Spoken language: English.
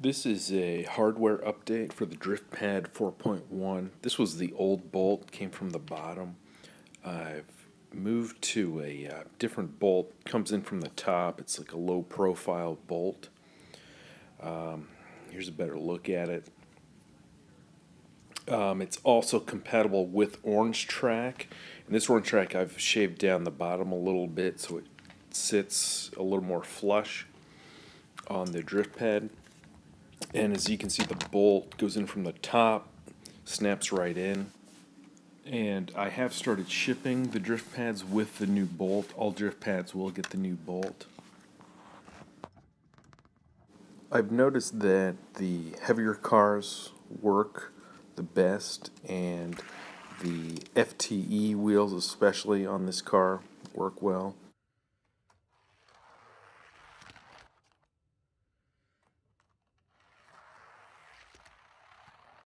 This is a hardware update for the Driftpad 4.1. This was the old bolt, came from the bottom. I've moved to a uh, different bolt, comes in from the top. It's like a low profile bolt. Um, here's a better look at it. Um, it's also compatible with Orange Track. And this Orange Track, I've shaved down the bottom a little bit so it sits a little more flush on the drift pad. And as you can see, the bolt goes in from the top, snaps right in. And I have started shipping the drift pads with the new bolt. All drift pads will get the new bolt. I've noticed that the heavier cars work the best and the FTE wheels especially on this car work well.